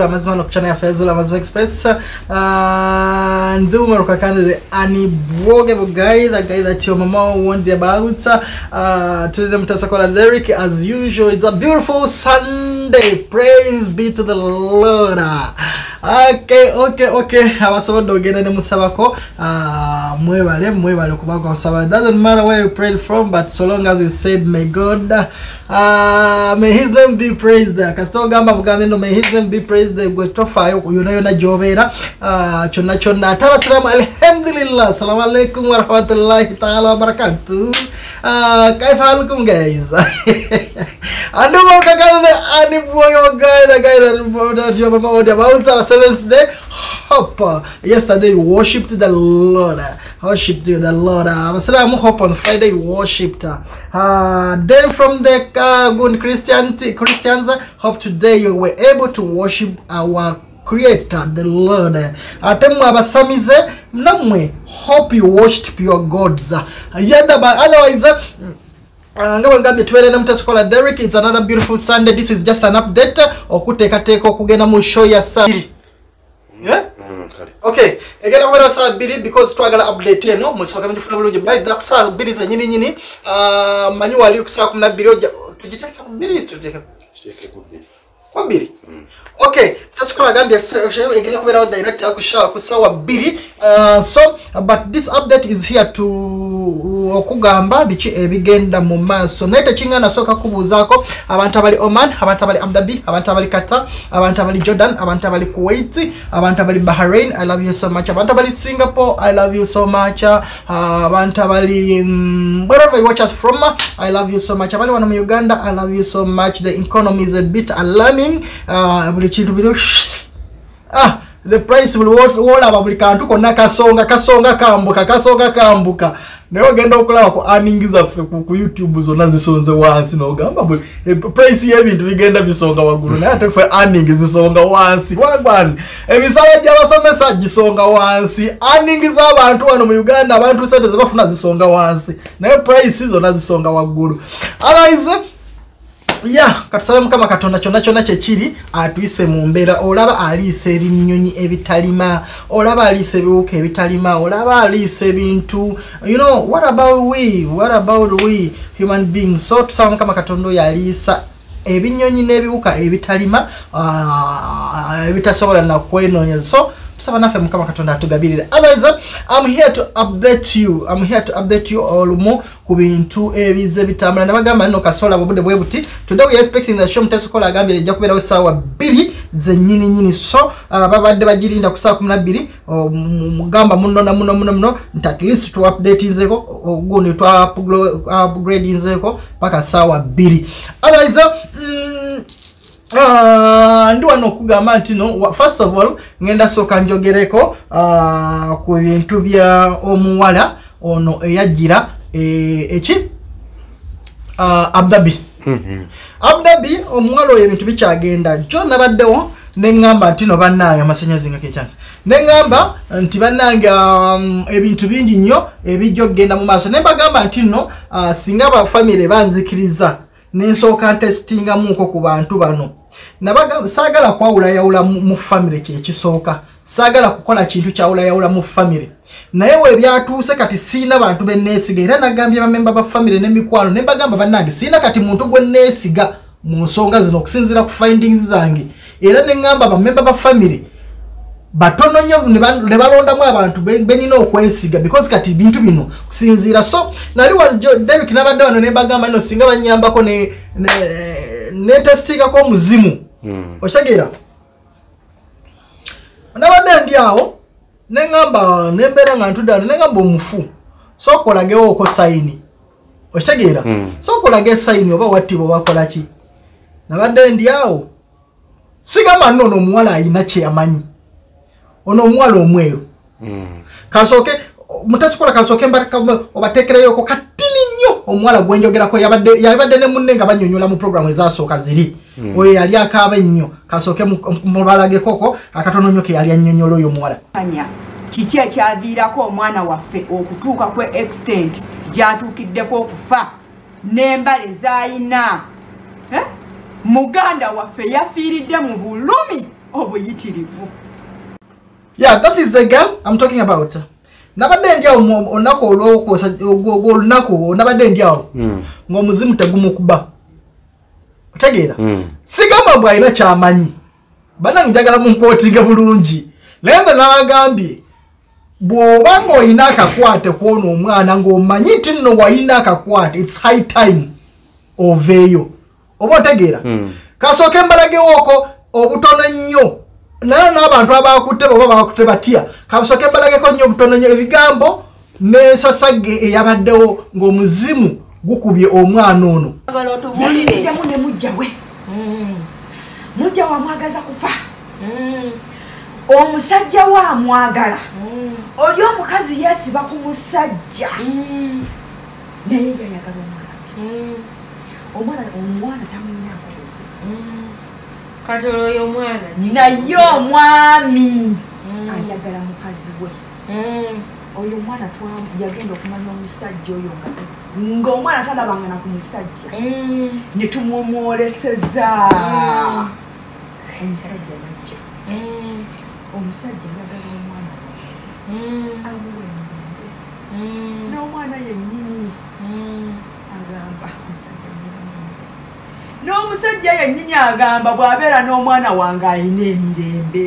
zula amazima no kuchana yaffe la amazima express. Uh, ndiumaruka kande the unbloggable guy the guy that your mama warned about. Uh, kwa la lyric as usual. It's a beautiful sunday. Praise be to the lord okay okay okay abasobodde ogenda ne musabako uh, mwebale mwebale kubanga osaba doesn't matter where you prayed from but so long as you said may god uh, may his name be praised kasita ogamba bugambe no may his name be praised gwe tofaayo yona yona gyobeera uh, kyonna ate abasiraamu alhamdulillah assalamu alaikum warahmatullahi taala wabarakatu uh, kaifa halukum guys and we welcome gaida gaida mama about our seventh day hope yesterday we worshipped the lord. Worshipped worshipped the lord. Abasiraamu hope on friday we worshipped. Uh, then from the uh, good Christian Christians, hope today you were able to worship our creator the lord. Ate mmwe abasamize nammwe hope you worship your gods. Yada but otherwise uh, nga bwegambye tubeere ne mutasokola derek its another beautiful sunday. This is just an update okuteekateeka okugenda mu show ya yeah? Okay. Egenda kubeerawo saa bbiri because twagala update eno musooka mugifuna bulungi baida ku saa bbiri zenyini nyini manyi wali ku saa kumi nabbiri ojja tugiteeke saa bbiri tuteeke kwa bbiri okay tasikola agambye egenda kubeerawo direct kusawa bbiri uh, so but this update is here to okugamba biki ebigenda mu maaso naye tekiŋŋana sooka kubuuzaako abantu abali oman abantu abali abdabi abantu abali qatar abantu abali jordan abantu abali kuwait abantu abali bahrain. I love you so much. Abantu abali singapore i love you so much. Uh, abantu abali um, wherever you watch us from i love you so much. Abali wano mu uganda i love you so much. The economy is a bit alarming uh, buli kintu biri ah the price buli wolaba buli kantu konna kasonga kasonga kambuka kasonga kambuka naye ogenda okulaba ku aning zaffe ku youtube zonna zisonze wansi nogamba bwe price y'ebintu bigenda bisonga waggulu naye ate ffe aning zisonga wansi wagwan emisala gy'abasomesa gisonga wansi aning z'abantu wano mu uganda abantu sente zebafuna zisonga wansi naye price zonna zisonga waggulu otherwise ya katusabe mukama katonda kyonna kyonna kyekiri atuyise mu mbeera. Olaba aliisa ebinyonyi ebitalima olaba aliisa ebiwuka ebitalima olaba aliisa ebintu. You know what about we? What about we human beings? So tusaba mukama katonda oyo aliisa ebinyonyi n'ebiwuka ebitalima uh, ebitasobola nakwenoonya. So tusaba naffe mukama katonda atugabirire. Otherwise i'm here to update you. I'm here to update you olumu ku bintu ebize bitambula. Nebagamba nino kasola bwobudde bwe buti today we expecting the show mutesokola agambye ejja kubeerawo essaawa bbiri zenyini nyini so uh, babadde bagirinda ku saa kumi nabbiri mugamba muno na muno muno muno nti at least tu updatinzeko ogundi twa upgradinzeko paka saawa bbiri. Otherwise Uh, ndi wano okugamba nti no first of all ngenda sooka njogereko uh, ku bintu bya omuwala ono eyajjira eki? Uh, abdabi mm -hmm. abdabi omuwala oyo ebintu bikyagenda jo nabaddewo neŋŋamba nti no bannange amasanyazi nga kekyange neŋŋamba nti bannange um, ebintu bingi nnyo ebijja okugenda mu maaso. Naye bagamba nti nno singa abafamire banzikiriza nensooka ntesitingamuuko ku bantu bano saagala kwawulayawula mu famire kyekisooka saagala kukola kintu kyawulayawula mu famire naye webyatuuse kati siina bantu beneesiga era nagambye bamemba ba famire nemikwano ne bagamba bannange siina kati muntu gwe neesiga mu nsonga zino okusinziira ku findings zange. Era neŋŋamba bamemba ba famire batono nnyo ne balondamu abantu benina okwesiga because kati bintu bino kusinziira. So nali derek nabadde wano nebagamba nno singa banyambako netestingako omuzimu okitegeera? Nabadde ndi awo neŋamba nembeera nga ntudde neŋamba omufu sooka olagewooko sayini. Okitegeera? Sooka olage sayini oba wattibwa obakolaki nabadde ndi awo. Sigamba nno ono omuwala ayina kyeyamanyi ono omuwala omweru. Kansooke mutasikola kansooke obateekereyoko katini nnyo. Omuwala gwenjogerako yabadde ne munne nga banyonyola mu programu ezasooka ziri. Oyo yali akaaba ennyo. Kansooke mubalagekoko akatono nnyo ke yali annyonnyola oyo omuwala. Kiki ekyaviirako omwana waffe okutuuka ku extent gyatuukiddeko okufa? N'embale zayina. Muganda waffe yafiiridde mu bulumi obuyitirivu. Yeah that is the girl i'm talking about nabadde ndyawo olunaku olwokwosa- ogwo- ogwo olunaku nabadde ndyawo Mm. ng'omuzimu tegumukuba otegeera? Mm. sigamba mbw alina kyamanyi. Banange njagala munkootinge bulungi. Naye nze nabagambye bw'oba ng'olina akakwate kwona omwana ng'omanyi nti nno walina akakwate its high time oveeyo. Oba otegeera? Mm. kasooke mbalagewooko obutono ennyo naye n'abantu abakutte oba bakutte batya? Kasooke mbalageko nnyo obutono nnyo ebigambo n'ensasage eyabaddewo ng'omuzimu gukubye omwana ono. Yamuddamu ne mujja we mujja wamwagaza kufa. Omusajja we amwagala oli omukazi yeesiba ku musajja. Naye yayagala omwana. Omwana omwana nkolezi kati olwo oyo omwana naye omwami ayagala mukazi we. Oyo omwana yagenda okumanya omusajja oyo nga ng'omwana talabangana ku musajja. Ne tumwomwoleseza omusajja najja. Omusajja ayagala omwana. Amuwa emirembe. N'omwana yennyini agamba omusajja emirembe n'omusajja yennyini agamba bw'abeera n'omwana wange ayina emirembe.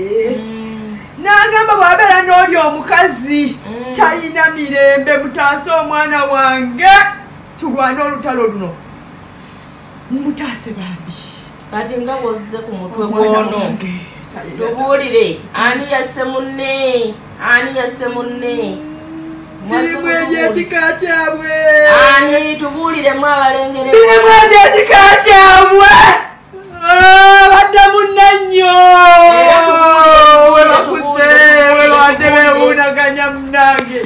N'agamba bw'abeera n'oli omukazi talina mirembe mutaase omwana wange. Tulwane olutalo luno. Mumutaase bambi. Kati nga bwozze ku mutwe gwono. tubuulire ani yasse munne? Ani yasse munne birimu ebyekika kyabwe? Ani tubuuliremu abalengere birimu ebyekika kyabwe? Ah, badde tubuulire, webadde tubuulire. bewunaganya munange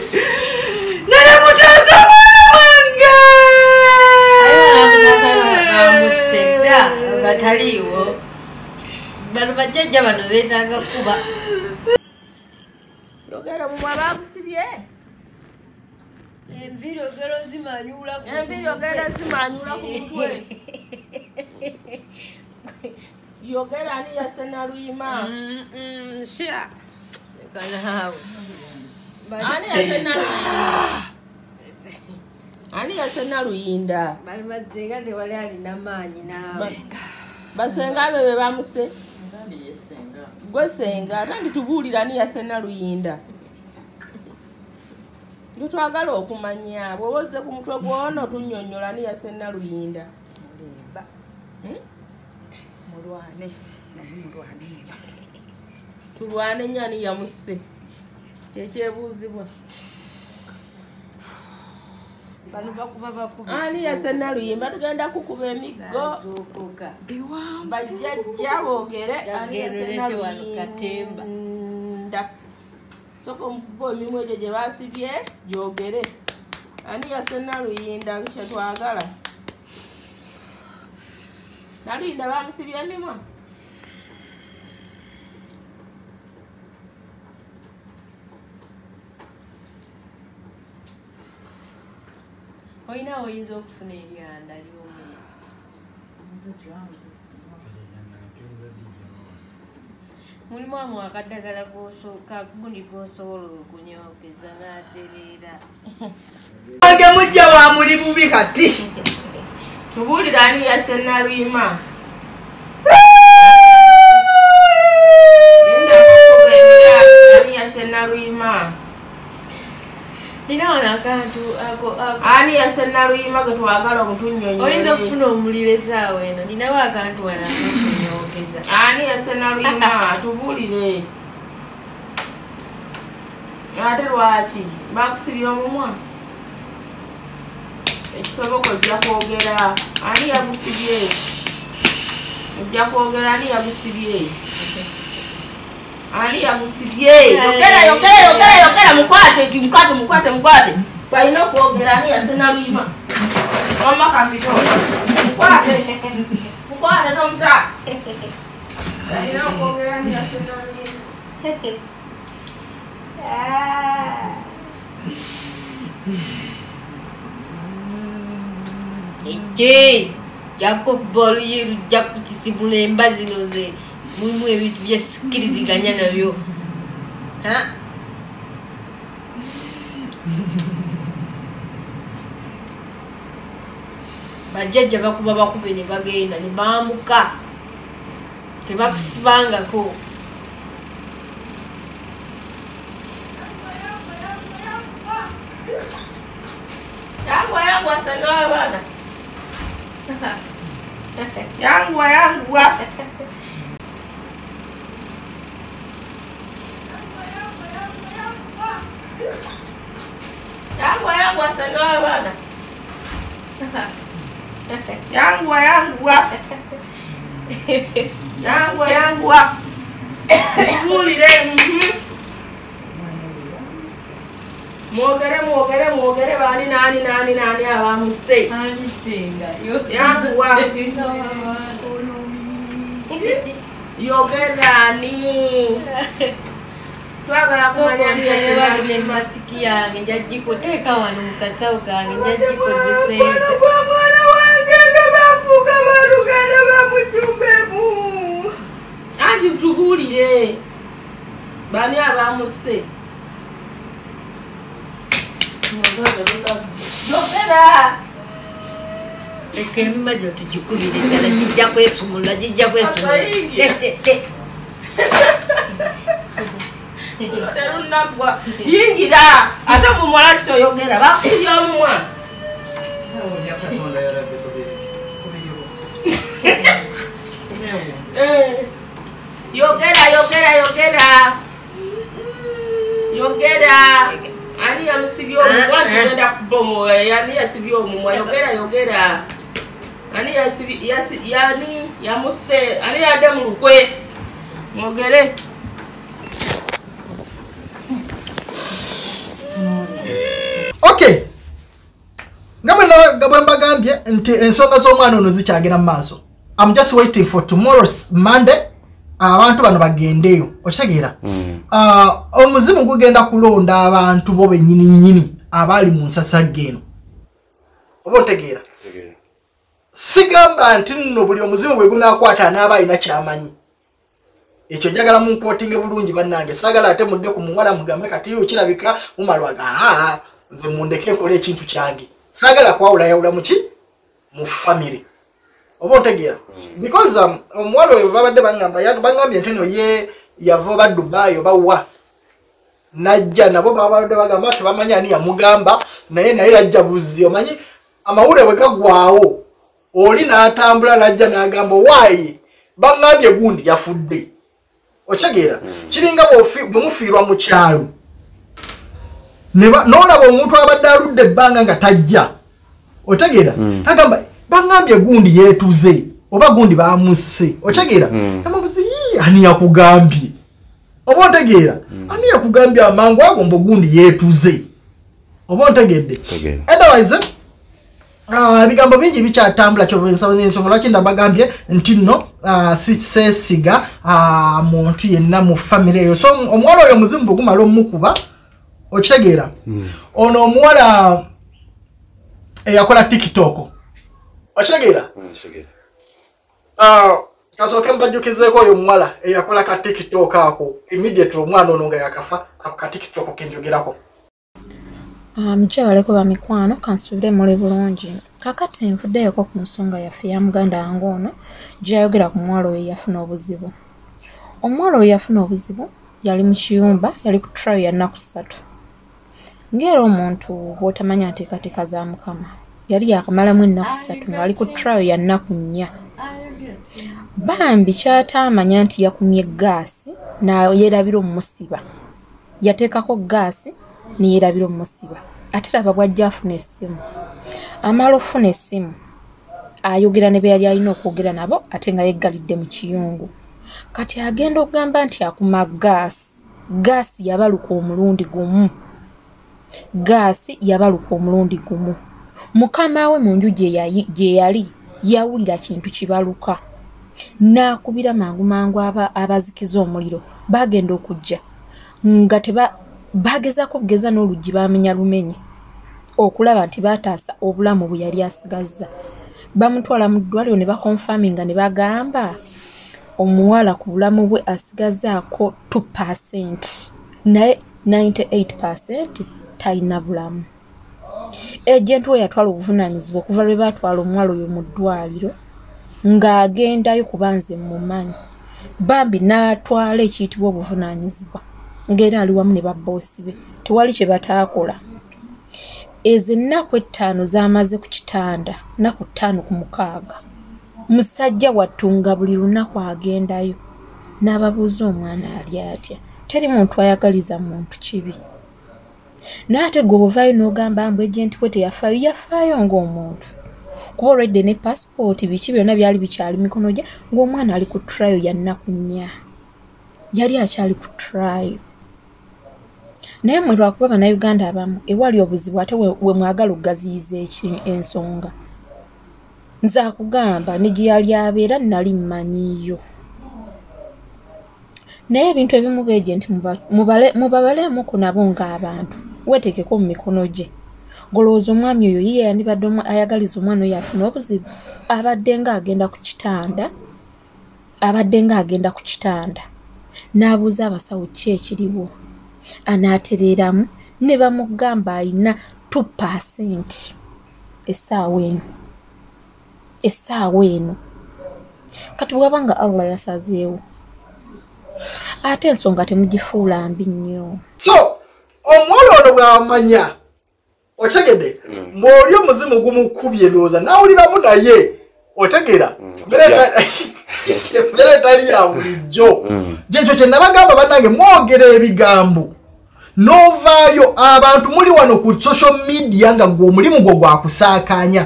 nale mutaasa omwana wange! Amusega nga taliiwo. Bano bajjajja bano beetaaga kuba yogera mu mwabakusibye enviri ogero zimanyula ku enviri ogenda zimanyula ku mutwe. Yogera ani yasse naluyima kanaawe ani yasse naluyinda bali bazenga tewali alina maanyi naawe. Basenga be be bamuse. Gwe senga nandi tubuulira ani yasse naluyinda getwagala okumanya bwoba ozze ku mutwe gwono tunyonyola ani yasse naluyinda Hmm? mulwane. Naye mulwane nnyo. Tulwane nnyo ani yamuse kyekyebuuzibwa ani yasse naluyimba tugenda kukuba emiggo. Bajjajja boogere ani yasse Gagerulete wano Katemba. naluyinda soka omukuba emimu egyo gye basibye gyogere. Ani yasse naluyinda kyetwagala naluyinda bamusibye emimwa? Olina oyinza okufuna eryanda ly'omwe mulimu amu akaddagala kagundi kosobola okunyokeza n'atereera. Wange mujja wa muli bubi kati. Tubuulira ani yasse naluyima ani yasse naluyima nina wano akantu ako ani yasse naluyima ge twagala omutunyonyo oyinza okufuna omuliro esaawa eno? Ninawo akantu wano akokunyokeza ani yasse naluyima tubuulire. Ate lwaki? Bakusibye omumwa? Ekisoboka ojja kwogera. Ani yagusibye? Ojja kwogera ani yagusibye? Ani yagusibye? Yogera yogera yogera yogera. Mukwate ti mukwate mukwate mukwate. Balina okwogera ani yasse naluyima oma kapito mukwate mukwate tomuta balina okwogera ani yasse naluyima ejje jakuba oluyi lujja kutisibula emba zino ze mulimu ebintu byesikiriziganya nabyo bajjajja bakuba bakube ne bagenda ne bamuka tebakusibangako yangwa yangwa yangwa yangwa yangwa yangwa yangwa yangwa yangwa tubuulire mhm. mwogere mwogere mwogere baani naani naani naani abamuse yanguwa yogerani twagala kumanya ani yasinga matiki yange njagikoteeka wano mukatawo kange njagikozeseeza bafuuka baluganda bamujumbemu anti tubuulire bani abamuse yogera leka emima gyo tugikubire ddala gijja kwesumulula gijja terunaggwa yingira. Ate mumwala kitoyogera bakusibya omumwa yogera yogera yogera yogera ani yamusibya omumwa tigenda kubomoa yani yasibya omumwa yogera yogera ani yasibi- yasi- yani yamuse ani yadde mu lukwe? Mwogere. Okay nga bwe na- nga bwe mbagambye nti ensonga z'omwana ono zikyagenda mu maaso am just waiting for tomorrow s- monday. Abantu bano bagendeyo okitegeera Ah, omuzimu gugenda kulonda abantu bo benyini nyini abaali mu nsasagge eno. Oba ontegeera sigamba nti nno buli omuzimu bwe gunakwata anaaba alina kyamanyi. Ekyo njagala munkwotinge bulungi bannange. Saagala ate mudde ku muwala mugambe kati yo kirabika mumalwaga aa nze mundeke nkola ekintu kyange. Saagala kwawulayawula muki mu famire oba ontegeera because um, omuwala oyo babadde baŋamba ya- baŋambye nti no ye yava oba dubayi oba wa najja nabo babadde bagamba tebamanyi ani yamugamba naye naye yajja buzzi omanyi? Amawulire bwe gagwawo oli n'atambula najja n'agamba waayi baŋambye gundi yafudde. Okitegeera kiringa bw'ofi- bwe mufiirwa mu kyalo. N'olaba omuntu abadde aludde ebbanga nga tajja. Otegeera? Agamba baŋambye gundi yeetuze oba gundi bamusse otegeera amabuzi "Yii, ani yakugambye? Oba ontegeera ani yakugambye amangu ago mbu gundi yeetuze? Oba ontegedde. Otherwise ah, ebigambo bingi bikyatambula kyensonga lwaki ndabagambye nti nno ah, siseesiga ah, muntu yenna mu famire eyo. So omuwala oyo omuzimu bwe gumala omukuba okitegeera ono omuwala eyakola tiktok okitegeera Ah, kasooke mbajjukizeeko oyo omuwala eyakola ka tiktok ako. Immediately omwana ono nga yakafa ako ka tiktok kenjogerako. Mujja baleko ba mikwano kansubire muli bulungi. Kakati nvuddeyoko ku nsonga yaffe ya muganda wange ono gyayogera ku muwala oyo yafuna obuzibu. Omuwala oyo yafuna obuzibu yali mu kiyumba yali ku trayo ya nnaku ssatu ngaera omuntu bw'otamanya nteekateeka za mukama yali yakamalamu ennaku ssatu ng'ali ku trayo ya nnaku nnya bambi kyataamanya nti yakumye gaasi nayerabira omusiba. Yateekako gaasi neyerabira omusiba. Ate laba bwajja afuna essimu. Amala ofuna essimu ayogera ne be yali alina okwogera nabo ate nga yeggalidde mu kiyungu. Kati agenda okugamba nti akuma gaasi gaasi yabaluka omulundi gumu. Gaasi yabaluka omulundi gumu mukama we mu nju gye yali yawulira kintu kibaluka. N'akubira mangu mangu aba- abazikiza omuliro bagenda okujja. Nga bagezaako okugeza n'oluggi bamenya lumenye okulaba nti bataasa obulamu bwe yali asigazza. Bamutwala mu ddwaliro ne bakonfaminga ne bagamba omuwala ku bulamu bwe asigazaako 2 percent. Naye 98 percent talina bulamu ejenti we yatwala obuvunaanyizibwa okuva lwe baatwala omuwala oyo mu ddwaliro ng'agendayo kuba nze mumanyi bambi n'atwala ekiyitibwa obuvunaanyizibwa ng'era ali wamu ne babboosi be. Tewali kye bataakola. Ezo ennaku ettaano z'amaze ku kitanda nnaku ttaano ku mukaaga musajja wattunga buli lunaku agendayo n'ababuuza omwana ali atya. Teri muntu ayagaliza muntu kibi naye ate gwe obuvaayo n'ogamba mbu ejenti we teyafaayo yafaayo ng'omuntu. Kuba olwedde ne pasipooti biki byonna byali bikyali mikono gye ng'omwana ali ku trayo ya nnaku nnya yali akyali ku trayo naye mwe lwakuba bannayuganda abamu ewali obuzibu ate we mwagala okugaziyiza ensonga. Nze akugamba ne gye yali abeera nali mmanyiyo naye ebintu ebimu beegye nti muba- mubale- mubabaleemuku nabo ng'abantu. Weetekeko mu mikono gye. Golowooza omwami oyo yiye yandibadde ayagaliza omwana oyo afuna obuzibu abadde ng'agenda ku kitanda abadde ng'agenda ku kitanda. N'abuuza abasawo ki ekiriwo. Anaatereeramu ne bamugamba ayina 2 percent. Essaawa eno. Essaawa eno. Kati bwaba nga allah yasazeewo ate ensonga temugifuula mbi nnyo. So omuwala ono bw'amanya otegedde bw'oli omuzimu gumukubye ndowooza nawuliramu naye otegeera embeera etali ya bulijjo. Gyekyo kye nabagamba bannange mwogera ebigambo. N'ovaayo abantu muli wano ku social media nga gwe omulimu gwo gwakusaakanya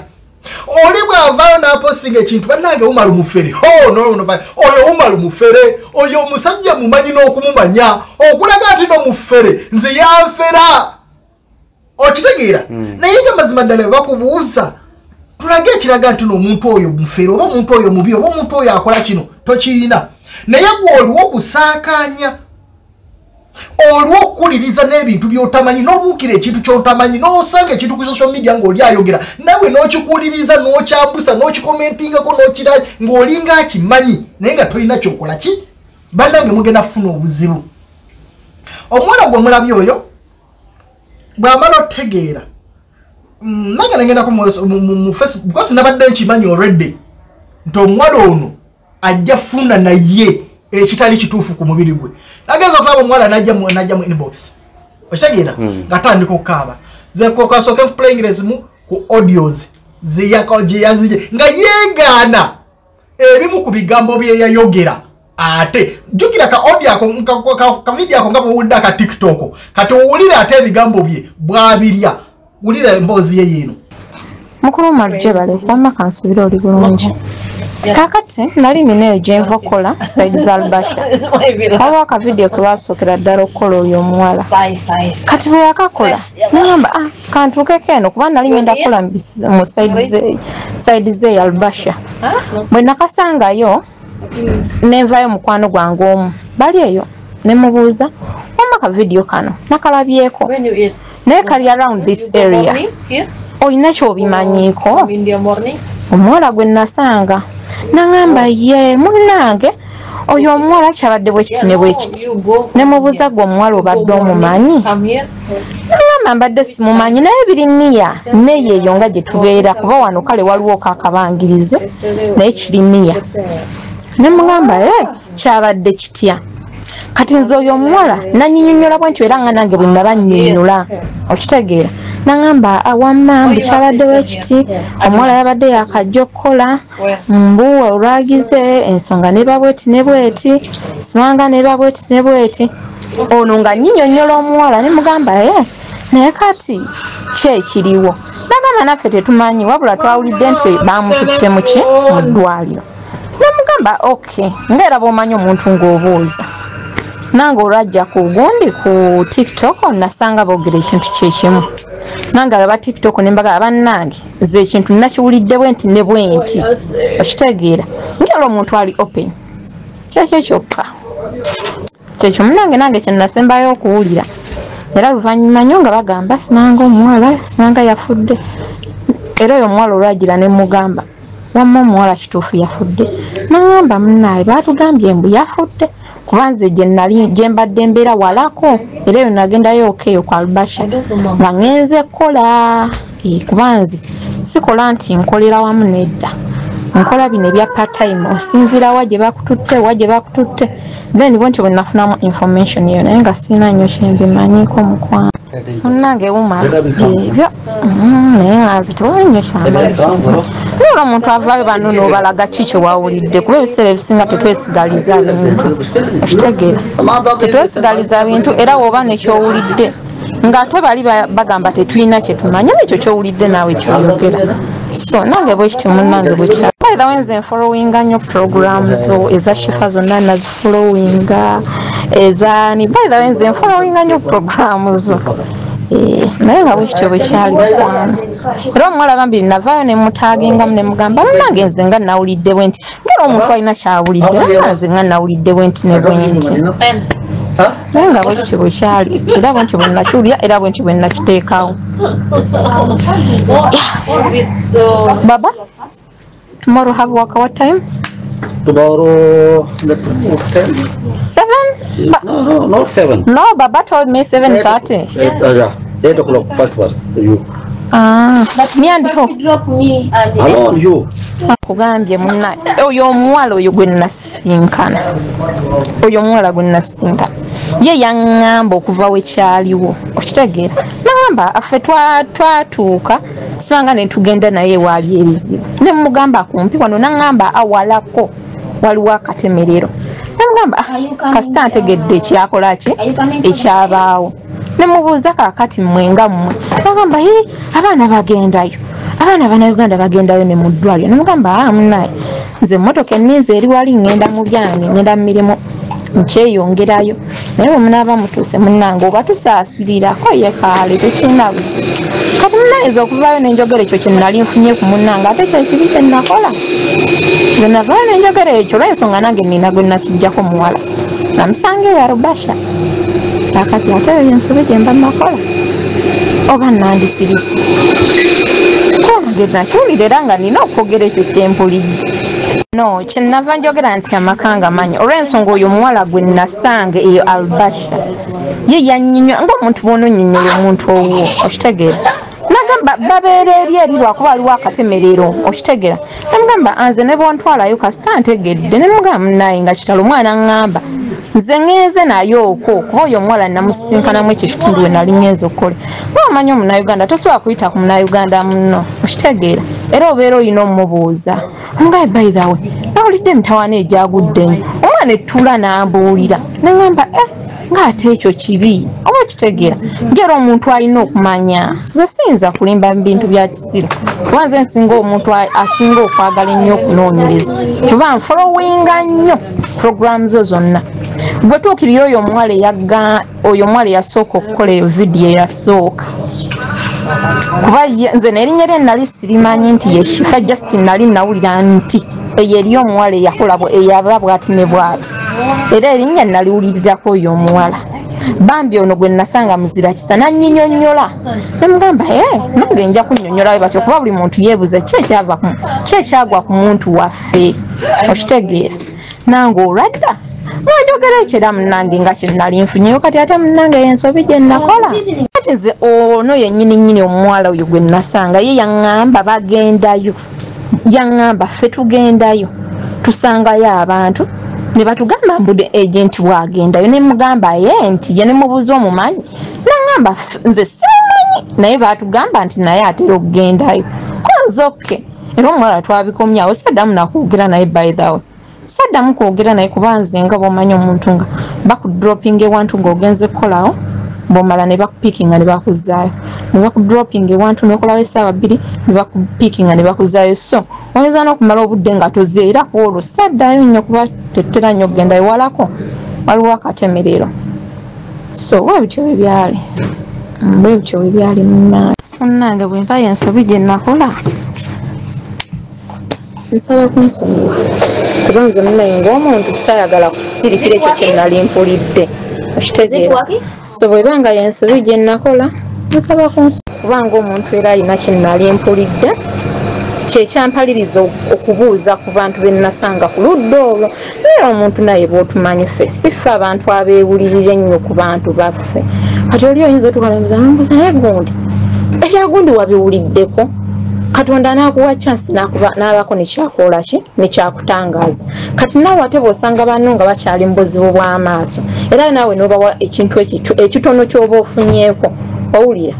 oli bw'avaayo n'apostinga ekintu bannange umala omufere oyo umala omufere oyo omusajja mumanyi n'okumumanya. Okulaga ati n'omufere nze yanfera. Okitegeera? Naye nga mazima ddala bakubuuza tulage ekiraga nti n'omuntu oyo mufere oba omuntu oyo mubi oba omuntu oyo akola kino tokirina. Naye gwe oliwo okusaakanya olwo okuwuliriza n'ebintu by'otamanyi n'obuukira ekintu ky'otamanyi n'osanga ekintu ku social media ng'oli ayogera nawe n'okikuwuliriza n'okyambusa n'okikomentingako n'okira ng'olinga akimanyi naye nga tolina kyokola ki? Bannange mugenda kufuna obuzibu. Omuwala gwe mulabye oyo bw'amala otegeera mm, nange nagendako mu- facebook because nabadde nkimanyi already nti omuwala ono ajja funa naye ekitali kituufu ku mubiri gwe. Nagenza okulaba omuwala najja mu- inbox. Okitegeera ngatandika okukaaba. Zekokasooke nkuplayingire ezimu ku audios zeyako- gye yazije nga yeegaana. Ebimu ku bigambo bye yayogera ate. Jjukira ka audio ako nga bwowulidde aka tiktok. Kati owulire ate ebigambo bye bwabirya. Wulira emboozi ye yiino mukulu omaluje balekuwama kansubire oli bulungi kakati nali nina eyo gyenva okukola saidi za albasha waliwo akavidiyo ke basookera ddala okukola oyo omuwala. Kati bwe yakakola nagamba ah kantuukeko eno kuba nali ngenda kukola mu saidi ze- ze albasha bwe nakasangayo nenvayo mukwano gwange omu. Bali eyo nemubuuza wama akavidiyo kano nakalabyeko? Naye kali around this area. olina kyobimanyiiko? Omuwala gwe nasanga naŋŋamba ye munnange oyo omuwala kyabadde bwe kiti ne bwe kiti. Ne mubuuza gwe omuwala obadde omumanyi? Naŋŋamba mbadde simumanyi naye biri niya neyo eyo nga gye tubeera kuba wano kale waliwo kakabangirize naye kiri niya ne mugamba e kyabadde kitya kati nze oyo omuwala nanyinyonyola bwe ntyo era nga nange bwe naba nnyonnyola okitegeera. Naŋŋamba awamma mbu kyabadde bwe kiti? omuwala yabadde yakajja okukola. Mbu olwagize ensonga neba bweti ne bweti simanga neba bweti ne bweti. Ono nga nyinyonyola omuwala ne mugamba e naye kati ki ekiriwo nagamba naffe tetumanyi wabula twawulidde nti bamututte muki mu ddwaliro. Namugamba ok ngaera bwomanyi omuntu ng'obuuza nange olwajja ku gundi ku tiktok nasanga boogera ekintu kyekimu. Nange aba tiktok nembaga bannange ze ekintu nakiwulidde bwe nti ne bwe nti okitegeera. Ngaera omuntu ali open. Kyekyo kyokka. Kyekyo munange nange kyenasembayo okuwulira. Era luvannyuma nnyo nga bagamba simanga omuwala simanga yafudde. Era oyo omuwala olwagira ne mugamba wamma omuwala kituufu yafudde. Naŋamba munaaye baatugambye mbu yafudde kuba nze gye mbadde mbeera walako era eyo nagendayo okeeyo ku albasha. Nga ŋŋenze kukola Eh, kuba nze sikola nti nkolera wamu nedda nkola bino ebya part-time. Osinziira wa gye bakututte wa gye bakututte. Then bwe ntyo bwe nafunamu information eyo naye nga siina nnyo kyembimanyiiko mukwano munnange wumala ebyo? Mm, naye nga nze tewali nnyo kyamaanyi Noolwo omuntu avaayo bano n'obalaga ki kye wawulidde? Kuba ebiseera ebisinga tetwesigaliza bintu. Okitegeera. Tetwesigaliza bintu era woba nekyowulidde ng'ate bali ba- bagamba tetulina kyetumanya ekyo kyowulidde naawe kyoyogera so nange bwe kityo munnange bwe kya baithawe nze nfolowinga nnyo program zo eza shifa zonna nazifolowinga ezani baithawe nze nfolowinga nnyo program zo. Eh, naye nga bwe kityo bwe kyali mukwano era omuwala bambi navaayo ne mutaagengamu ne mugamba munnange nze nga nawulidde bwe nti ngera omuntu alina kyawulidde nze nga nawulidde bwe nti ne bwe nti naye nga bwe kityo bwe kyali era bwe ntyo bwe nakiwulira era bwe ntyo bwe nakiteekawo baba tomorrow have work what time Tomorrow, let me move 10. seven Ba- No, no, not 7. no baba told me seven thirty Eight, uh, yeah, 8 o'clock, first one. You. Ah. Myandiko drop me and Alone, you. kugambye munna oyo omuwala oyo gwe nasinkana oyo omuwala gwe nasinkana ye yaŋŋamba okuva we kyaliwo. Okitegeera. Naŋamba affe twa- twatuuka sibanga ne tugenda naye waali ebizibu. Ne mugamba kumpi wano? Naŋŋamba awalako waliwo akatemerero. Namugamba "Ah, kasita ntegedde ekyakola ki? Ekyabaawo ne mubuuza kaakati mmwe nga mmwe. Nagamba "Hee, abaana bagendayo. Abaana bannayuganda bagendayo ne mu ddwaliro. Nemugamba "Ah, munaye nze emmotoka enninza eri wali ŋŋenda mu byange ŋŋenda mu mirimu nkyeyongerayo. Naye bwe munaaba mutuuse munnange oba tusaasirirako ye kaale tekirina buzibu kati munayinza okuvaayo nenjogera ekyo kyenali nfunye ku munnange ate kyekibi kyenakola bwe navaayo nenjogera ekyo olw'ensonga nange nina gwe nakijjako muwala. Namusanga eyo arubasha kakati ate eyo ensobi gye mba nakola oba nandisirise kwange nakiwulira era nga nina okwogera ekyo kyempulidde no kyenava njogera nti amaka nga manyi. Olw'ensonga oyo omuwala gwe nasanga eyo albasha. Ye yanyinywa ngaomuntu bwononyonyola omuntu owwo okitegeera nagamba babeera eri eri lwakuba waliwo akatemerero okitegeera namugamba anze ne bontwalayo kasita ntegedde. Nemugamba munaye nga kitalo omwana ŋŋamba. Nze ŋŋenze naye okwo kuba oyo omuwala namusinkanamu ekyo ekitundu we nali ŋŋenza okukola kuba omanyi omunauganda tosobola kuyita ku munauganda muno okitegeera era obeera omugaye by the way nawulidde emitawaana egyagudde nnyo omwana ettula n'ambuulira. Neŋŋamba eh ng'ate ekyo kibi oba okitegeera ngera omuntu alina okumanya. Nze siyinza kulimba mu bintu bya kisiru kuba nze nsinga omuntu asinga okwagala ennyo okunoonyereza. Kuba nfolowinga nnyo puroguramu zo zonna. Bwe tuukirira oyo omuwala eyaga oyo omuwala eyasooka okukola eyo vidiyo eyasooka. Kuba nze nerinnya lye nali sirimanyi nti ye shifa justin nali nawulira nti eyo eri omuwala eyakola eyaba bwati ne bwati era erinnya naliwulirirako oyo omuwala. Bambi ono gwe nasanga muzira kisa nanyinyonnyola nemugamba e nange nja kunnyonnyolawe batyo kuba buli muntu yeebuza ki ekyagwa ku muntu waffe? Okitegeera. Nange olwadda? Wanjogera ekyo era munnange nga kyenali nfunyeyo kati ate munnange yensobi gye nakola? Kati nze ono yennyini nnyini omuwala oyo gwe nasanga ye yaŋŋamba bagendayo yaŋŋamba ffe tugendayo tusangayo abantu. Ne batugamba mbude agenti bwagendayo ne mugamba ye nti ye ne mubuuza omumanyi. Naŋŋamba "F- nze simumanyi. Naye batugamba nti naye atera okugendayo. Konze okke era omuwala twabikomyawo saddamu nakwogera naye by the way. Saddamu kwogera naye kuba nze nga bwomanyi omuntu nga bakudropinga ewantu ng'ogenze kukolawo bwomala ne bakupiikinga ne bakuzaayo. Ne bakudropinga ewantu nokolawo essaawa bbiri ne bakupiikinga ne bakuzaayo. So oyinza n'okumala obudde nga toze era ku olwo saddaayo nnyo kuba tetera nnyo okugendayo walako waliwo akatemerero. So bwe bityo bwe byali. Bwe bityo bwe byali munnange. Munnange bwe nfa yensobi gye nakola. Nsaba kunsonyiwa kuba nze munaye ng'omuntu sayagala kusirikira ekyo kye nali mpulidde okitegeera so bweba nga yensobi gye nakola nsaba kunsi kubanga omuntu era alina kye nali mpulidde kyekyampaliriza okubuuza ku bantu benasanga ku ludda olwo. Naye omuntu naye bwotumanyi ffe siffe abantu abeewulirira ennyo ku bantu baffe. Kati oli oyinza otukalamuza nambuza naye gundi. Ebyagundi wabiwuliddeko katonda nakuwa chance nabako nekyakola ki? Nekyakutangaaza kati naawe ate bwosanga banno nga bakyali mu buzibu bw'amaaso era naawe nobawa ekintu ekito- ekitono kyoba ofunyeeko owulira.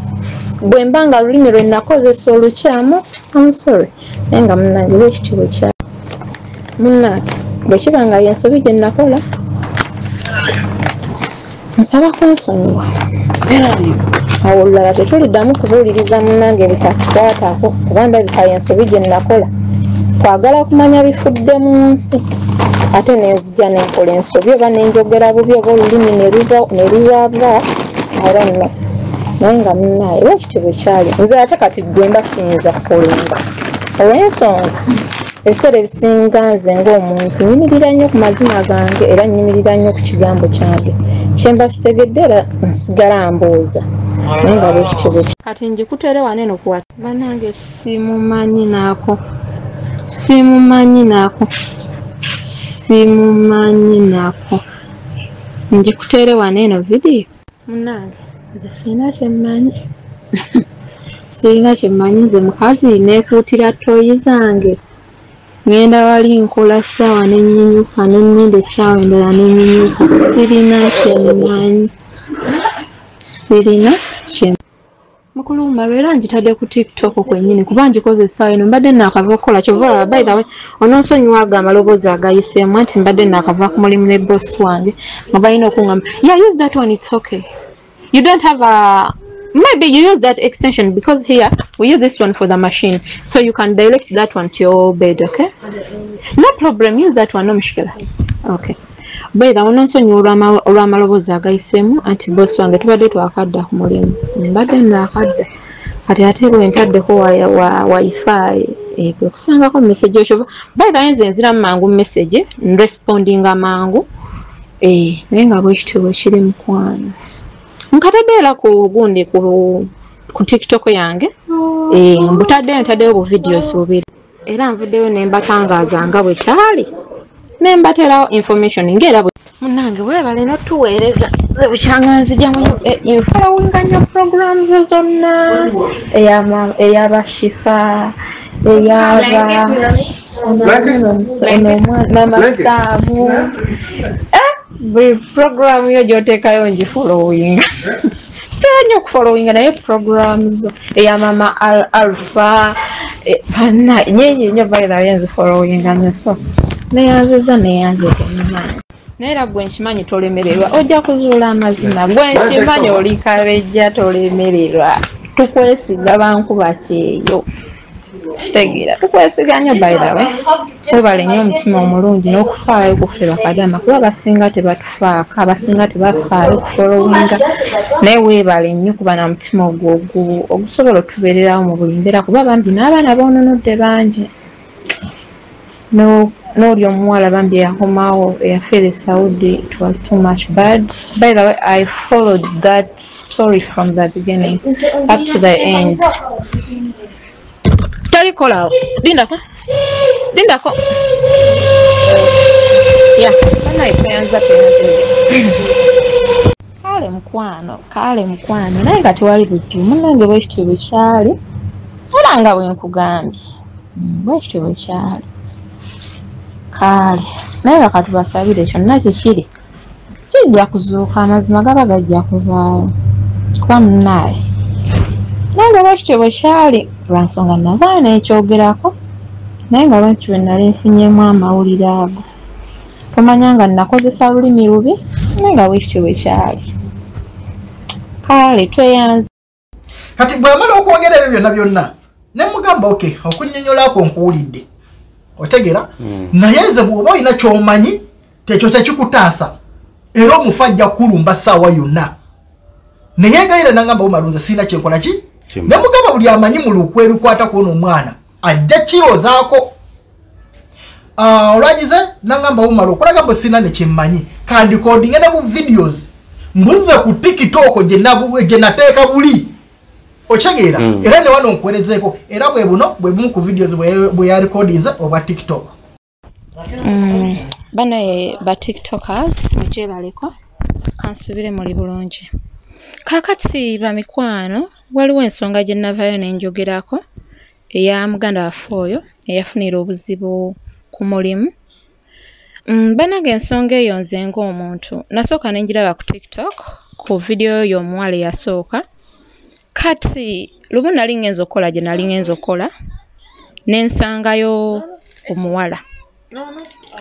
Bwe mba nga lulimi lwe nakozesa olukyamu amusore naye nga munange lwekitibwe kya? Munange bwe kiba nga yensobi gye nakola? Nsaba kunsonyiwa awo olulala tetuliddamu kubuuliriza munange bitatukwatako kuba ndabika yensobi gye nakola. Kwagala kumanya bifudde mu nsi ate nenzija nenkola ensobi oba nenjogera bubi oba olulimi ne lulwava era nno. Naye nga munnaye lwekityo bwe kyali? Nze ate kati gwe mba kiyinza kukolenga olw'ensonga ebiseera ebisinga nze ng'omuntu nyimirira nnyo ku mazina gange era nyimirira nnyo ku kigambo kyange. Kyemba sitegedde era nsigala mbooza naye nga bwekityo bwe kati njikutere waneno kuwata banange simumanyi naako simumanyi naako simumanyi naako njikutere waneeno vidiyo munange. Nze sirina kyemmanyi sirina kyemmanyi nze mukazi neekuutira ttooyi zange. Ngenda wali nkola ssaawa nenyinyuka nenninda essaawa endala nenyinyuka sirina kyemmanyi sirina kye mukulumba lwera njitadde ku tiktok kwennyini kuba njikoze essaawa eno mbadde naakava okukola kyova olaba by the way ononsonyiwa aga amaloboozi agayiseemu anti mbadde naakava ku mulimu ne boss wange nga balina okuŋgamba yeah use that one it's okay. You don't have a maybe you use that extension because here we use this one for the machine so you can direct that one to your bed okay? No problem use that one no mushkila okay baitha ononsonyi olw'amaloboozi agayiseemu anti bosi wange tubadde twakadda ku mulimu. Mbadde naakadda kati ate bwe ntaddeko wa- wa- wifi eh, kusangako message ekyo baitha nze nziramu mangu message nrespondinga mangu. Eh, naye nga bwekityo bwe kiri mukwano nkatadde era ku gundi ku tiktok yange. Eh, mbutaddeyo ntaddeyo bu videos bubiri. Era nvuddeyo ne mbatangaaza nga bwe kyali ne mbaterawo information ng'era bwe munange weebale notuweereza ze bukyanga nzijjamu enfolowinga nnyo programs zonna eyama- ey'abashifa ey'aba n'amasaabu buli programu yo gy'oteekayo ngifolowinga sira nnyo okufolowinga naye programs eyamama Al- alpha eh, banna nyingi nnyo bairayo nzifolowinga nnyo so neyanziza neyanzika emumanyi naye era gwe nkimanyi tolemererwa. Ojja kuzuula amazima gwe nkimanyi oli kabejja tolemererwa. Tukwesiga bankuba kyeyo. Kitegeera. Tukwesiga nnyo bairawe webale nnyo omutima omulungi n'okufaayo kuffe bakadama kuba abasinga tebatufaako abasinga tebafaayo kufolowinga naye weebale nnyo kuba na mutima ogwo ogu- ogusobola otubeererawo mu buli mbeera kuba bambi n'abaana boononodde bangi. No n'oli omuwala bambi eyakomawo eyafiira e saudi it was too much bad. By the way i followed that story from the beginning up to the end. Talikolaawo lindako lindako ya banaye tweyanza tweyanzire kale mukwano kale mukwano naye nga tewali buzibu munange bwekityo bwekyali era nga bwe nkugambye. Mm, bwekityo bwekyali kale naye nga katubasabire kyonna kikiri kijja kuzuuka amazima gaba gajja kuvaayo kuba munaaye nange bwekityo bwekyali lwansonga navaa nekyogerako naye nga lwekityo bwe nali nfunyemu amawulire ago. Tomanya nga nakozesa lulimi lubi naye nga bwekityo bwekyali kale tweyanze. Kati bwamala okwogera ebyo byonna byonna nemugamba oke okunnyonnyolako nkuwulidde otegera naye nze bw'oba olina kyomanyi tekyo tekikutaasa. Era omufu ajja kulumba ssaawa yonna. Naye gayira nagamba bumalunze sirina kyenkola ki? Nemugamba buli amanyi mu lukwe lukwata kuona omwana ajja kirozaako. Ah, olwagize nagamba bumala okulaga mbu sirina nekyemmanyi kandikodinge ne mu videos. Mbuze ku nabu- gye nateeka buli okitegeera Mm. era ne wano nkuwerezeeko era bwe buno bwe bumu ku videos bwe bwe yarekodinze obwa tiktok. Mm, banaye ba tiktokers mujje baleko kansubire muli bulungi. Kaakati bamikwano waliwo ensonga gye navayo ne njogerako eya muganda waffe oyo eyafunira obuzibu ku mulimu. Mm, banaga ensonga eyo nze ng'omuntu. Nasooka ne ngiraba ku tiktok ku vidiyo yo omuwala eyasooka kati lumu nali ngenza okukola gye nali ngenza okukola ne nsangayo omuwala.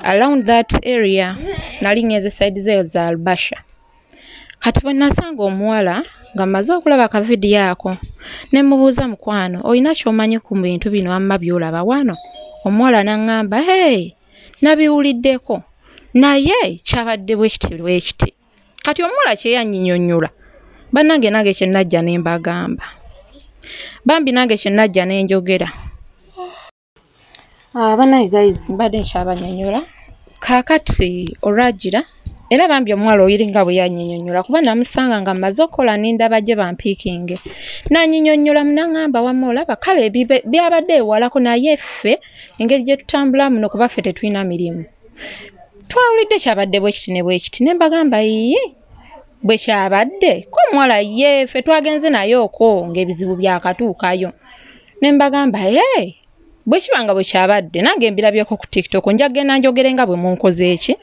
Around that area nali ngenze side zeyo za albasha. Kati bwe nasanga omuwala nga mmaze okulaba akavidiyo ako ne mubuuza mukwano olina ky'omanyi ku bintu bino amma by'olaba wano? Omuwala n'aŋŋamba hey nabiwuliddeko. Naye kyabadde bwe kiti bwe kiti. Kati omuwala kyeyannyinnyonnyola bannange nange kye najja ne mbagamba. Bambi nange kye najja ne njogera. Ah, bannange guys mbadde nkyabanyonnyola kaakati olwagira era bambi omuwala oyiri nga bwe yannyinnyonnyola kuba namusanga nga mmaze okukola n'indaba gye bampiikinge. Nannyinnyonnyola munaŋŋamba wamma olaba kale byabadde ewalako naye ffe engeri gye tutambula muno kuba ffe tetulina mirimu. Twawulidde kyabadde bwe kiti ne bwe kiti ne mbagamba yiyi bwe kyabadde ko omuwala ye ffe twagenze naye okwo ng'ebizibu byakatuukayo. Ne mbagamba ee bwe kiba nga bwe kyabadde nange mbirabyeko ku tiktok nja kgenda njogere nga bwe munkoze eki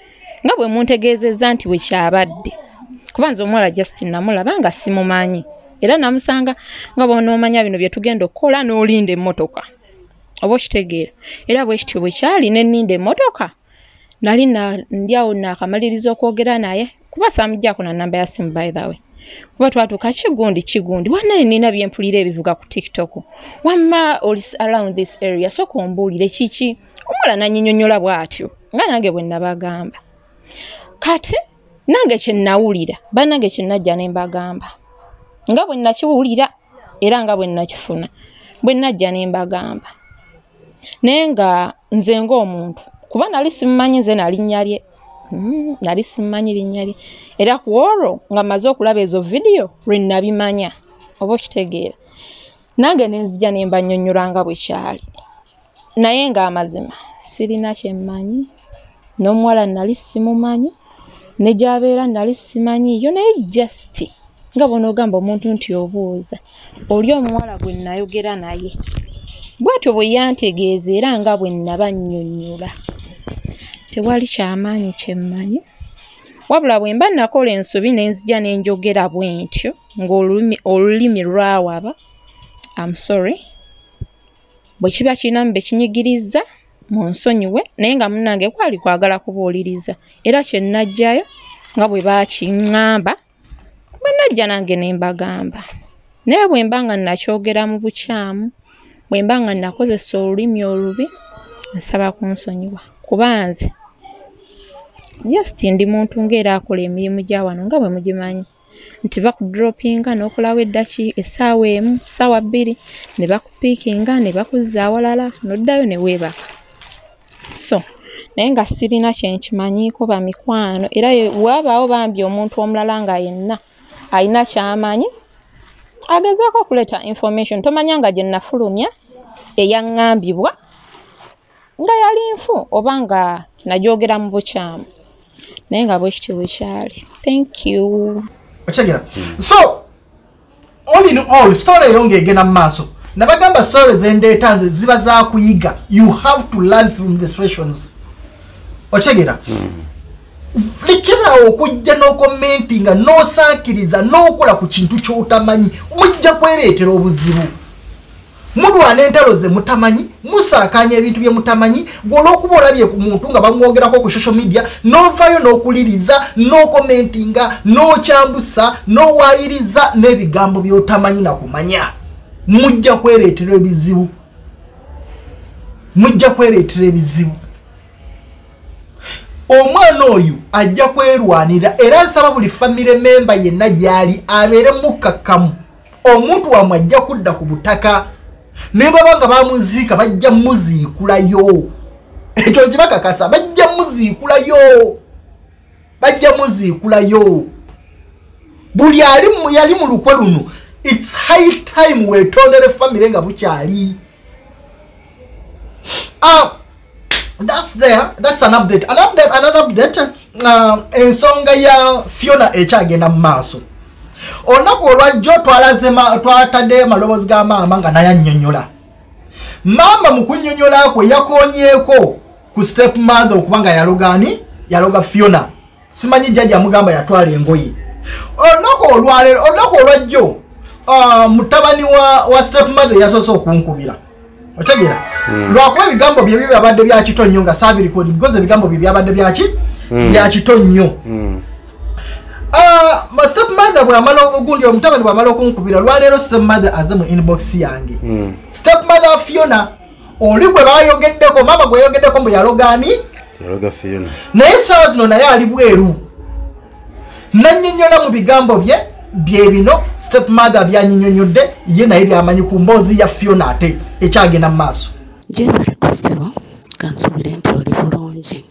nga bwe muntegeezezza nti bwe kyabadde. Kuba nze omuwala justin namulaba nga simumanyi era namusanga nga bwonoomanya bino bye tugenda okukola n'olinda emmotoka. Oba okitegeera? Era bwe kityo bwe kyali ne nninda emmotoka nali na- ndi awo naakamaliriza okwogera naye kuba saamugjaako na namba ya simu by the way. Kuba twatuuka kigundi kigundi. Wanaye nina byempulira ebivuga ku tiktok. Wamma oli around this area soka ombuulire kiki omuwala nanyinyonnyola bw'atyo nga nange bwe nabagamba. Kati nange kye nawulira bannange kye najja ne mbagamba. Nga bwe nakiwulira era nga bwe nakifuna bwe najja ne mbagamba. Naye nga nze ng'omuntu kuba nali simumanyi nze nalinnya lye. Mm, nali simumanyi linnya lye. Era ku olwo nga mmaze okulaba ezo vidiyo lwe nabimanya oba okitegeera. Nange ne nzija ne mbannyonnyola nga bwe kyali. Naye ng'amazima sirina kye mmanyi. N'omuwala nali simumanyi ne gy'abeera nali simanyiiyo naye just nga bw'onoogamba omuntu nti obuuza oli omuwala gwe nayogera naye bw'atyo bwe yantegeeza era nga bwe naba nnyonnyola tewali kyamaanyi kye mmanyi. Wabula bwe mba nakola ensobi ne nzija ne njogera bwe ntyo ng'olulimi olulimi lwawaba am sorry bwe kiba kirinamu be kinyigirizza mu nsonyiwe naye nga munnange kwali kwagala kubuuliriza. Era kye najjayo nga bwe baakiŋŋamba bwe najja nange ne mbagamba. Naye bwe mba nga nakyogera mu bukyamu bwe mba nga nakozesa olulimi olubi nsaba kunsonyiwa. Kuba nze just ndi muntu ng'era akola emirimu gya wano nga bwe mugimanyi. Nti bakudropinga n'okolawo eddaki essaawa emu ssaawa bbiri ne bakupiikinga ne bakuzza awalala n'oddayo ne weebaka. So naye nga sirina kyenkimanyiiko bamikwano era ye- wabaawo bambi omuntu omulala nga yenna alina ky'amanyi agezaako okuleeta information tomanya nga gye nafulumya eyaŋŋambibwa nga yali nfu oba nga nagyogera mu bukyamu. Naye nga bwe kityo bwe kyali. Thank you. Okitegeera so all in all story eyo ng'egenda mu maaso. Nabagamba story zendeeta nze ziba za kuyiga you have to learn from the situations. Okitegeera lekerawo okujja n'okomentinga n'osaakiriza n'okola ku kintu ky'otamanyi mujja kwereetera obuzibu. Mulwana entalo ze mutamanyi musaakanya ebintu bye mutamanyi gwolwokuba olabye ku muntu nga bamwogerako ku social media n'ovaayo n'okuliriza n'okomentinga n'okyambusa n'owaayiriza n'ebigambo by'otamanyi nakumanya mujja kwereetera ebizibu. Mujja kwereetera ebizibu omwana oyo ajja kwerwanira era nsaba buli famire memba yenna gy'ali abeere mukkakkamu omuntu wamwe ajja kudda ku butaka ne baba nga bamuziika bajja muziikulayo ekyo kibakakasa bajja muziikulayo bajja muziikulayo buli ali yali mu lukwe luno its high time wetondere famire nga bukyali. Uh, that's there. That's an update. An update another update uh, ensonga ya fiona ekyagenda mu maaso. Olunaku olwajjo twatadde maloboozi ga maama nga naye annyonnyola maama mu kunnyonnyola kwe yakoonyeeko ku step mother okuba nga yalogaani yaloga fiona. Simanyi jjajja amugamba yatwala engoye. Olunaku olwaleero olunaku olwajjo ah, mutabani wa, wa step mother yasoose okunkubira otegera lwakuba ebigambo bye byabadde bya kito nnyo nga saabirikodi because ebigambo bye byabadde byaki bya kito nnyo. Ah, ma step mother bwamala ogundi omutabani bwamala okunkubira lwaleero step mother aze mu inbox yange. Step mother fiona oli gwe bayogeddeko maama gwe yayogeddeko mbu yalogaani naye essaawa zino naye ali bweru. Nannyonnyola mu bigambo bye bye bino step mother byanyinyonyodde ye naye byamanyi ku mboozi ya fiona ate ekyagenda mu maaso. Gyebali ku ssebo kansubire nti oli bulungi.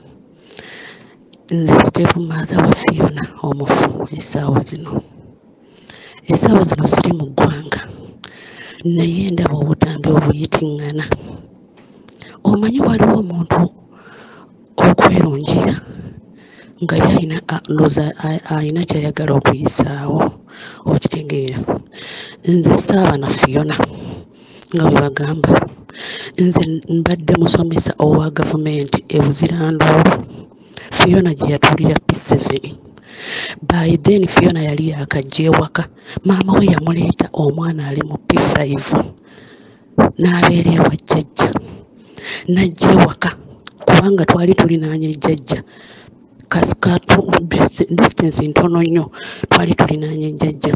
Nze step mother wa fiona omufu essaawa zino. Essaawa zino siri mu ggwanga naye ndaba obutambi obuyitiŋŋana. Omanyi waliwo omuntu okwerungira nga ye ayina a- ndowooza a- ayina kyayagala okuyisaawo okitegeera nze saaba na fiona nga bwe bagamba. Nze mbadde musomesa owa gavumenti ebuziranduulu fiona gye yatuulira p7 by then fiona yali yakajja ewaka. Maama we yamuleeta omwana ali mu p5 n'abeera ewa jjajja. Najja ewaka kubanga twali tulinaanye jjajja distance ntono nnyo. Twali tulinaanye jjajja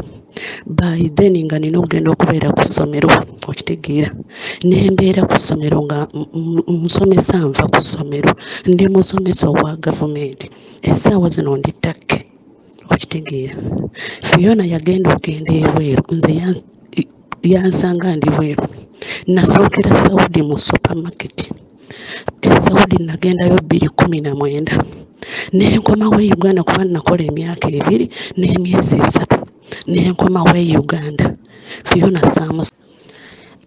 by then nga nina okugenda okubeera ku ssomero okitegeera. Nembeera ku ssomero nga musomesa nva ku ssomero. Ndi musomesa owa gavumenti. Essaawa zino ndi takke. Okitegeera. Fiona yagenda okgenda ebweru nze yans- yansanga ndi bweru. Nasookera saudi mu supamaketi esaudi nagendayo bbiri kumi na mwenda nenkomawo e uganda kuba nakola emyaka ebiri n'emyezi esatu. Nenkomawo e uganda. Fiona samus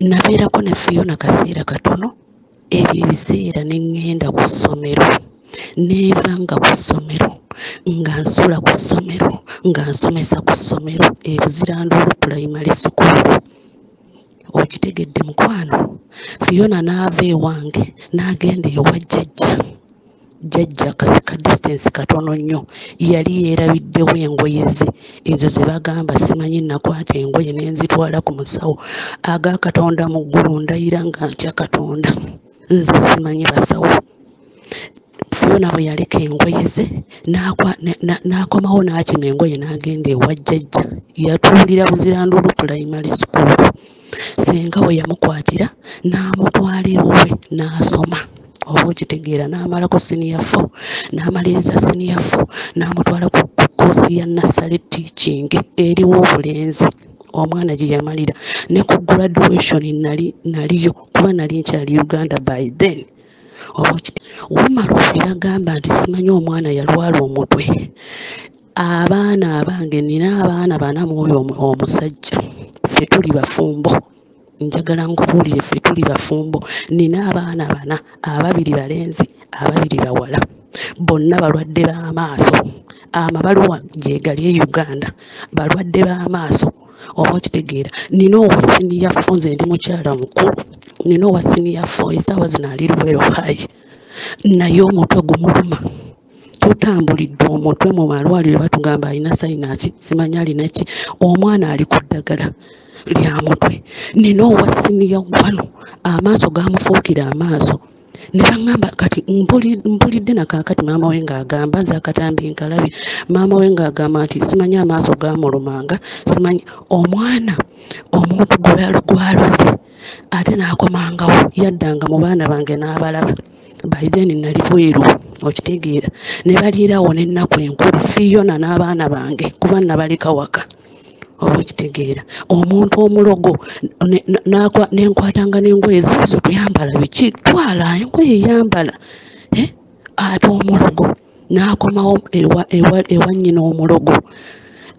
nabeerako ne fiona kaseera katono ebyo ebiseera neŋŋenda ku ssomero. Neeva nga ku ssomero nga nsula ku ssomero nga nsomesa ku ssomero ebuziranduulu pulayimale sikuulu okitegedde mukwano fiona n'ava ewange n'agenda ewa jjajja jjajja kasika distance katono nnyo. Yali yeerabiddewo engoye ze. Ezo ze bagamba simanyi nakwata engoye ne nzitwala ku musawo. Agakatonda mu ggulu ndayira nga ntya katonda. Nze simanyi basawo. Fiona bwe yaleka engoye ze n'akomawo n'akima engoye n'agenda ewa jjajja. Yatuulira buziranduulu pulayimale sikuulu senga we yamukwatira n'amutwala ewe n'asoma oba okitegeera n'amalako siniya fo n'amaliriza siniya fo n'amutwala ku koosi ya nassale teaching eriwo obulenzi. Omwana gye yamalira ne ku graduation nali naliyo kuba nali nkyali uganda by then. Oba okite- wamala ofeera gamba nti simanyi omwana yalwala omutwe. Abaana abange nina abaana bana mu oyo omu- omusajja ffe tuli bafumbo njagala nkubuulire ffe tuli bafumbo nina abaana bana ababiri balenzi ababiri bawala. Bonna balwadde b'amaaso. Amabaluwa gyegali e uganda balwadde b'amaaso. Oba okitegeera nina owa siniyafo nze ndi mukyala mukulu nina owa siniyafo esaawa zino ali lwero hayi naye omutwe gumuluma tutambulidde omutwe mu malwaliro batugamba alina sayinasi simanyi alinaki omwana ali ku ddagala lya mutwe. Nina owa siniya wano. Amaaso gamufuukira amaaso ne baŋŋamba kati mpuli- mpulidde nakaakati maama we ng'agamba nze akatambi nkalabi maama we ng'agamba nti simanyi amaaso gamulumanga simanyi omwana omuntu gwaloze ate n'akomangawo yaddanga mu baana bange n'abalaba. By then nali bweru okitegeera. Ne baliirawo n'ennaku enkulu fiiyona n'abaana bange kuba nabaleka waka oba okitegeera omuntu omulogo ne- na- n'akwa- nenkwatanga n'engoye ziizo tuyambala biki? Twala engoye eyambala. Ate omulogo n'akomawo ewa, nnyina omulogo.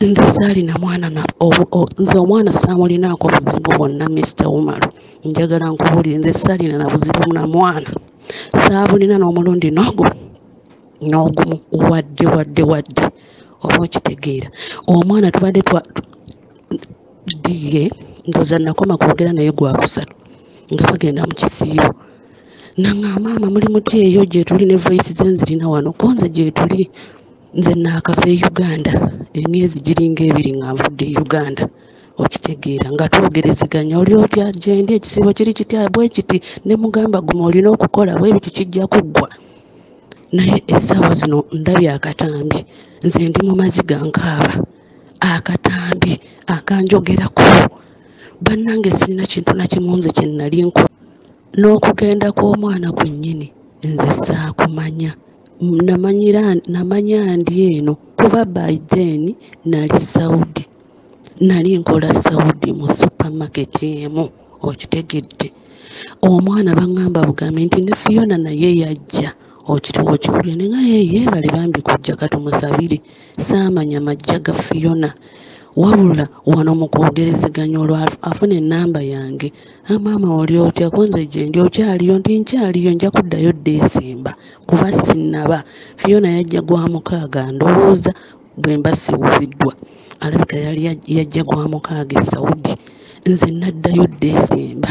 Nze saalina mwana nze omwana saamulinaako buzibu bwonna mr umaru njagala nkubuulire nze saalina na buzibu na mwana. Saabulina n'omulundi n'ogu n'ogumu wadde wadde wadde. Oba okitegeera. Omwana tubadde diye ndooza nakoma kwogera naye gwakusatu nga bagenda mu kisiibo. Nanga maama muli muti eyo gyetuli ne voice ze nzirina wano ko nze gyetuli nze naakava e uganda. Emyezi giringa ebiri nga nvudde e uganda okitegeera nga twogerezeganya oli otya gyendi ekisiibo kiri kitya bwe kiti ne mugamba guma olina okukola bwe biti kijja kuggwa. Naye essaawa zino ndabye akatambi nze ndi mu maziga nkaaba akatambi akanjogerako. Bannange sirina kintu nakimu nze kye nali nko n'okugenda kw'omwana kwennyini nze saakumanya. Namanya ndi eno. Kuba by then nali saudi. Nali nkola saudi mu supamaketi emu okitegedde. Omwana baŋŋamba bugambe nti ne fiona naye yajja okituwa okiwulya nenga yeyeebale bambi kujja katumusabire saamanya majja ga fiona wabula wano mu kwogerezeganya olwo af- afuna ennamba yange. Amaama oli otya? Kunze gye ndi okyaliyo nti nkyaliyo nja kuddayo deesemba kuba sinnaba. Fiona yajja gwa mukaaga ndowooza bwe mba siwuliddwa alabika yali yaj- yajja gwa mukaaga e saudi. Nze naddayo deesemba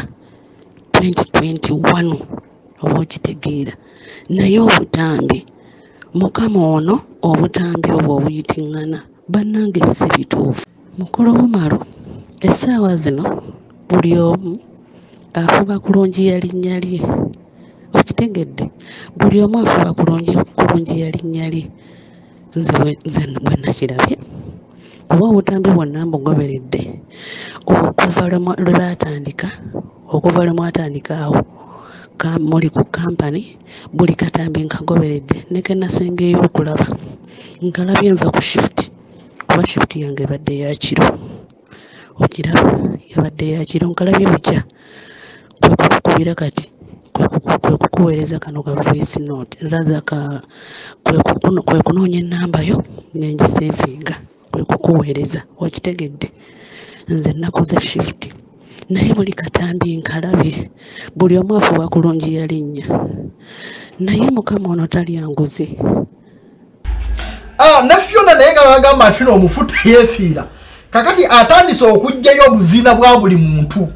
2021 oba okitegeera naye obutambi mukama ono obutambi obwo obuyitiŋŋana bannange si bituufu. Mukulu bumalo essaawa zino buli omu afuba kulungiya linnya lye. Okitegedde buli omu afuba kulungi kulungiya linnya lye. Nze bwe- nakirabye kuba obutambi bwonna mbugoberedde. Okuva lwe baatandika okuva lwe mwatandika awo muli ku kampani buli katambi nkagoberedde ne ke nasembyeyo okulaba. Nkalabye nva ku shift kuba shift yange ebadde ya kiro. Okiraba yabadde ya kiro nkalabye bukya. Kwe kukukubira kati kwe kuku- kwe kukuweereza kano ka voice note rather ka kwe kukuno- kwe kunoonya ennamba yo nengiseevinga kwe kukuweereza okitegedde. Nze nakoze shift naye buli katambi nkalabye buli omu afuba kulungi ya linnya. Naye mukama ono talya nguzi. Ah, ne fiona naye nga bagamba nti noomufu teyeefiira kakati atandise okuggyayo obuzina bwa buli muntu.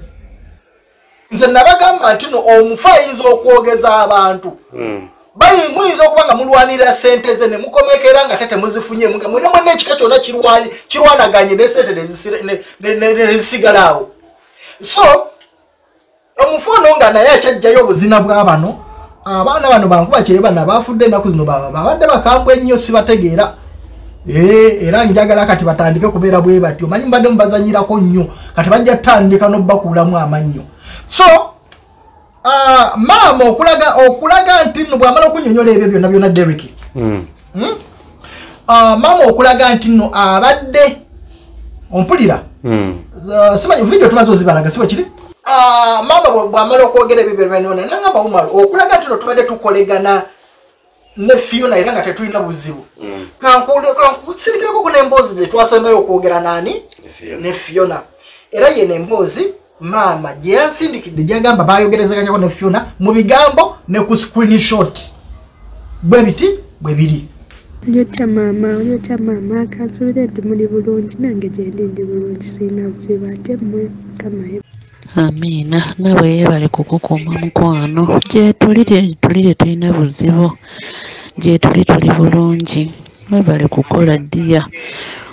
Nze nabagamba nti no omufu ayinza okwogeza abantu. Bayi muyinza okuba nga mulwanirira sente ze ne mukomekera nga te temuzifunyemu nga mwene mwena ekika kyonna kirwa- kirwanaganye nesente nezisira- ne- ne- ne- ne- nezisigala awo so omufu ono nga naye akyajjayo obuzina bwa bano abaana bano bankuba kyere bana bafudde ennaku zino baba- babadde bakambwe ennyo sibategeera. Eh, era njagala kati batandike kubeera bwe batyo. Manyi mubadde mubazanyirako nnyo kati bajja tandika n'obakuulamu amannyo. So ah, maama okulaga okulaga nti nno bwamala okunyonyola ebyo byonna byonna derek Hmm? Ah, maama okulaga nti nno abadde ompulira simanyi video tumaze ozibalaga siwe kiri? Ah, maama bwamala okwogera ebyo byebyona nangamba bumalo okulaga nti no tubadde tukolegana ne fiona era nga tetulina buzibu. Kankusirikirako nemboozi zetwasembayo okwogera nani ne fiona. Era yeno emboozi maama gye yansindikidde gyagamba bayogerezeganyako ne fiona mu bigambo ne ku screenshot. Bwe biti bwe biri oli otya maama oli otya maama akansubire nti muli bulungi nange gyendi ndi bulungi sirina buzibu ate mmwe kamaye. Amiina nawe yeebale kukukuuma mukwano. Gyetuli gyetuli tetulina buzibu gyetuli tuli bulungi. Weebale kukola ddiya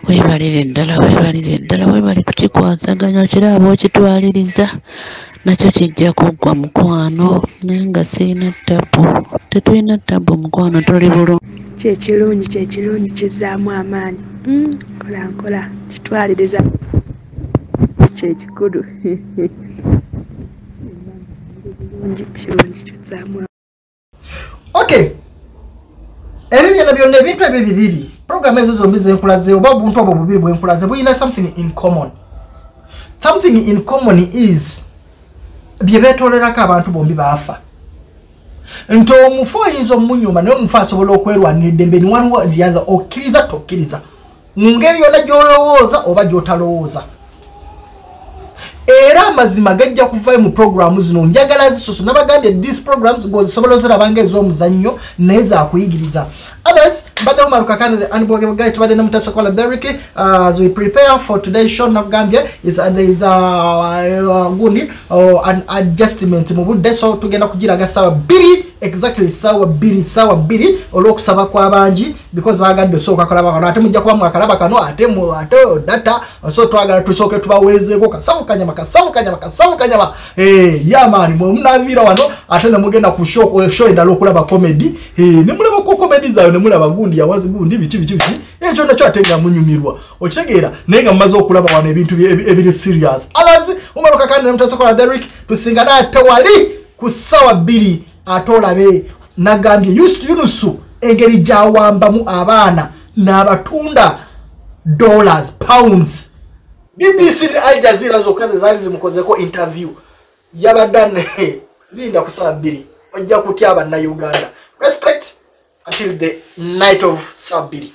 weebalire ddala weebalire ddala weebale kukikwasaganya okiraaba okitwaliriza nakyo kijja kuggwa mukwano naye nga sirina ttabu tetulina ttabu mukwano tuli bulungi kyekirungi kyekirungi kizaamu amaanyi. Mm, nkola nkola. Kitwaliriza. Kyekikulu kirungi kizaamu okay ebyo byonna byonna ebintu ebyo bibiri. Programu ezo zombi zenkulaze oba obuntu obwo bubiri bwenkulaze buyina something in common. Something in common is bye betoolerako abantu bombi baafa nti omufu oyinza omumunyuma naye omufu asobola okwerwanira eddembe ni the other okkiriza tokkiriza. Mu ngeri yonna gy'olowooza oba gy'otalowooza. Era amazima gajja kuvayo mu programu zino njagala zisoso. Nabagambye these programs gozisobola ozirabanga ez'omuzannyo naye zakuyigiriza others mbaddeho malukakane the unblogebugai tubadde ne mutasokola derrick uh, as we prepare for today's show nabagambye is, uh, there is uh, uh, gundi uh, an adjustment. Mu budde so tugenda kugiraga sawa bbiri exactly sawa bbiri sawa bbiri olw'okusaba kw'abangi because bagadde osooka kalaba kano ate mujja kuba mwakalaba kano ate mu ate data so twagala tusooke tubaweezeeko kasavu kanyama kasavu kanyama kasavu kanyama. Eh, yamaani mwemunaviira wano ate nemugenda ku show endala okulaba comedy eh, nemulabako comedy zayo nemulaba gundi yawazi gundi biki biki biki. Ekyo nakyo ate nga munyumirwa okitegeera naye nga mumaze okulaba wano ebintu ebiri serious. Others umaruka kandi nemutasokola derrick tusingane ate wali ku ssaawa bbiri ate olabe nagambye yunusu engeri gyawambamu abaana n'abatunda dollars pounds. Bbc ne al jazeera zokka ze zaali zimukozeko interview. Yabadde ne linda ku ssaawa bbiri ojja kutya bannayuganda. Respect until the night of ssaawa bbiri